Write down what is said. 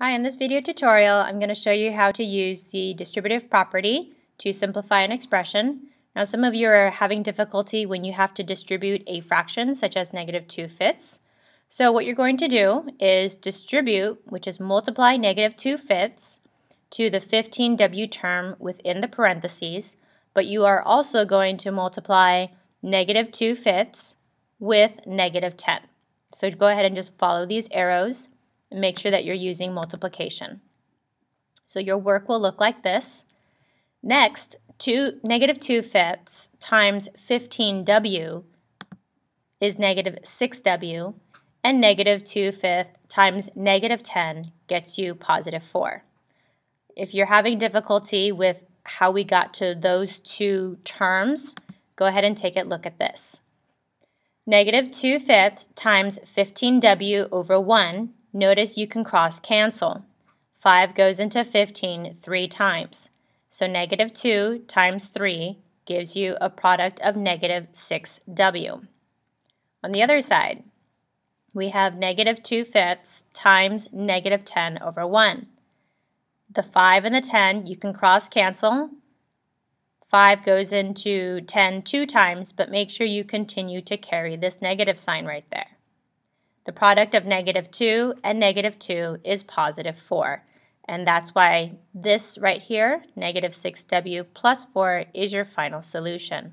Hi, in this video tutorial, I'm going to show you how to use the distributive property to simplify an expression. Now, some of you are having difficulty when you have to distribute a fraction, such as negative 2 fifths. So what you're going to do is distribute, which is multiply negative 2 fifths, to the 15w term within the parentheses, but you are also going to multiply negative 2 fifths with negative 10. So go ahead and just follow these arrows and make sure that you're using multiplication. So your work will look like this. Next, two, negative 2 fifths times 15w is negative 6w, and negative 2 fifths times negative 10 gets you positive 4. If you're having difficulty with how we got to those two terms, go ahead and take a look at this. Negative 2 fifths times 15w over 1 Notice you can cross cancel. 5 goes into 15 three times. So negative 2 times 3 gives you a product of negative 6w. On the other side, we have negative 2 fifths times negative 10 over 1. The 5 and the 10 you can cross cancel. 5 goes into 10 two times, but make sure you continue to carry this negative sign right there. The product of negative 2 and negative 2 is positive 4. And that's why this right here, negative 6w plus 4, is your final solution.